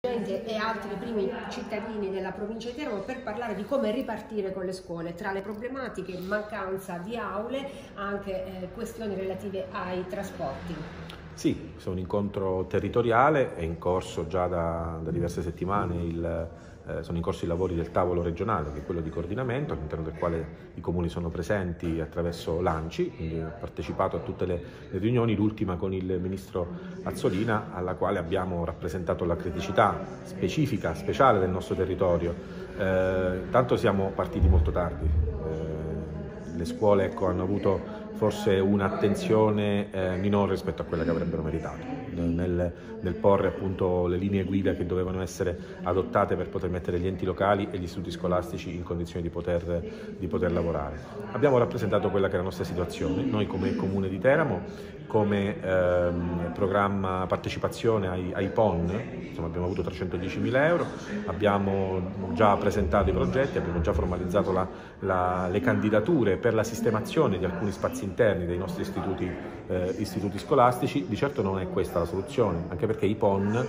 e altri primi cittadini della provincia di Teramo per parlare di come ripartire con le scuole, tra le problematiche mancanza di aule, anche eh, questioni relative ai trasporti. Sì, è un incontro territoriale, è in corso già da, da diverse settimane il eh, sono in corso i lavori del tavolo regionale, che è quello di coordinamento, all'interno del quale i comuni sono presenti attraverso l'ANCI, quindi ho partecipato a tutte le, le riunioni, l'ultima con il ministro Azzolina, alla quale abbiamo rappresentato la criticità specifica, speciale del nostro territorio. Eh, tanto siamo partiti molto tardi, eh, le scuole ecco, hanno avuto forse un'attenzione eh, minore rispetto a quella che avrebbero meritato nel, nel, porre appunto le linee guida che dovevano essere adottate per poter mettere gli enti locali e gli istituti scolastici in condizioni di poter, di poter lavorare. Abbiamo rappresentato quella che è la nostra situazione, noi come Comune di Teramo, come ehm, programma partecipazione ai, ai PON, insomma, abbiamo avuto 310 mila euro, abbiamo già presentato i progetti, abbiamo già formalizzato la, la, le candidature per la sistemazione di alcuni spazi interni dei nostri istituti, eh, istituti scolastici, di certo non è questa la soluzione, anche perché i PON,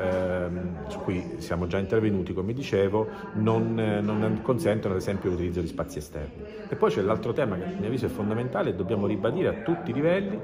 ehm, su cui siamo già intervenuti come dicevo, non, eh, non consentono ad esempio l'utilizzo di spazi esterni. E poi c'è l'altro tema che a mio avviso è fondamentale e dobbiamo ribadire a tutti i livelli,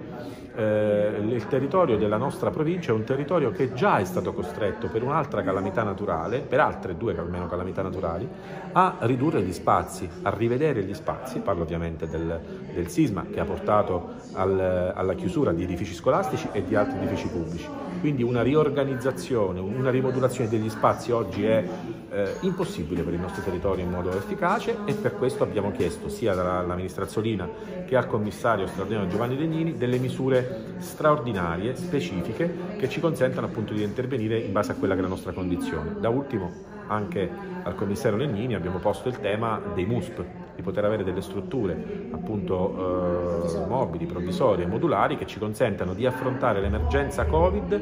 eh, il territorio della nostra provincia è un territorio che già è stato costretto per un'altra calamità naturale, per altre due almeno calamità naturali, a ridurre gli spazi, a rivedere gli spazi, parlo ovviamente del, del sisma che ha portato al, alla chiusura di edifici scolastici e di altri edifici pubblici. Quindi una riorganizzazione, una rimodulazione degli spazi oggi è eh, impossibile per il nostro territorio in modo efficace e per questo abbiamo chiesto sia dall'amministrazione che al commissario straordinario Giovanni Degnini delle misure straordinarie, specifiche, che ci consentano appunto di intervenire in base a quella che è la nostra condizione. Da ultimo anche al commissario Legnini abbiamo posto il tema dei MUSP, di poter avere delle strutture appunto eh, mobili, provvisorie, modulari che ci consentano di affrontare l'emergenza Covid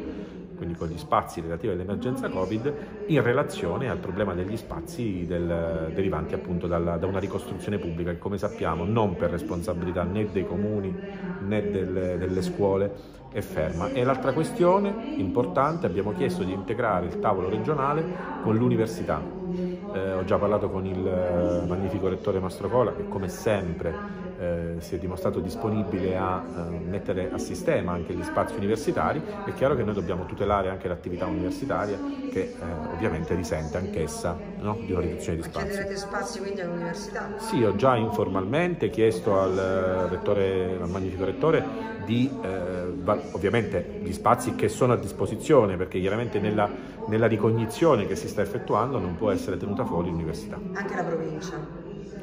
quindi con gli spazi relativi all'emergenza Covid, in relazione al problema degli spazi del, derivanti appunto dalla, da una ricostruzione pubblica che come sappiamo non per responsabilità né dei comuni né delle, delle scuole è ferma. E l'altra questione importante, abbiamo chiesto di integrare il tavolo regionale con l'università. Eh, ho già parlato con il eh, magnifico rettore Mastrocola che come sempre eh, si è dimostrato disponibile a eh, mettere a sistema anche gli spazi universitari, è chiaro che noi dobbiamo tutelare anche l'attività universitaria che eh, ovviamente risente anch'essa no? di una riduzione di spazi. Chiederete spazi quindi all'università? Sì, ho già informalmente chiesto al, eh, rettore, al magnifico rettore di eh, ovviamente gli spazi che sono a disposizione perché chiaramente nella, nella ricognizione che si sta effettuando non può essere tenuta fuori l'università. Anche la provincia,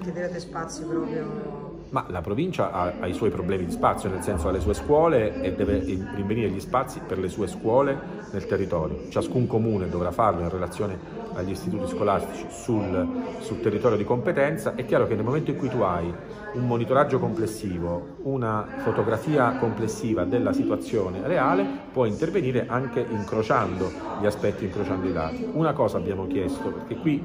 chiederete spazi proprio ma la provincia ha, ha, i suoi problemi di spazio, nel senso ha le sue scuole e deve rinvenire gli spazi per le sue scuole nel territorio. Ciascun comune dovrà farlo in relazione agli istituti scolastici sul, sul territorio di competenza. È chiaro che nel momento in cui tu hai un monitoraggio complessivo, una fotografia complessiva della situazione reale, puoi intervenire anche incrociando gli aspetti, incrociando i dati. Una cosa abbiamo chiesto, perché qui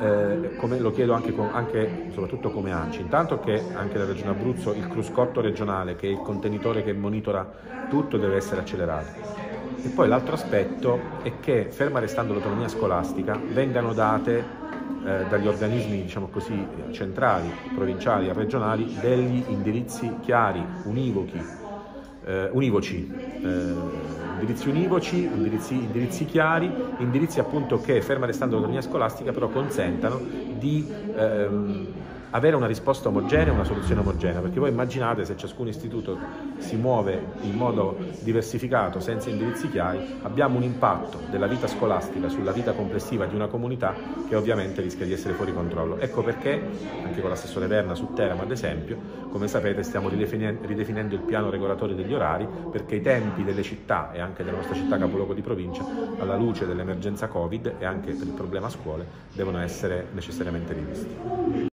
eh, come lo chiedo anche, anche, soprattutto come ANCI, intanto che anche la Regione Abruzzo il cruscotto regionale, che è il contenitore che monitora tutto, deve essere accelerato. E poi l'altro aspetto è che, ferma restando l'autonomia scolastica, vengano date eh, dagli organismi diciamo così, centrali, provinciali e regionali degli indirizzi chiari, univochi, eh, univoci, eh, indirizzi univoci, indirizzi, indirizzi, chiari, indirizzi appunto che, ferma restando l'autonomia scolastica, però consentano di ehm, avere una risposta omogenea, una soluzione omogenea, perché voi immaginate se ciascun istituto si muove in modo diversificato, senza indirizzi chiari, abbiamo un impatto della vita scolastica sulla vita complessiva di una comunità che ovviamente rischia di essere fuori controllo. Ecco perché, anche con l'assessore Verna su Teramo ad esempio, come sapete stiamo ridefinendo il piano regolatorio degli orari perché i tempi delle città e anche della nostra città capoluogo di provincia, alla luce dell'emergenza Covid e anche per il problema scuole, devono essere necessariamente rivisti.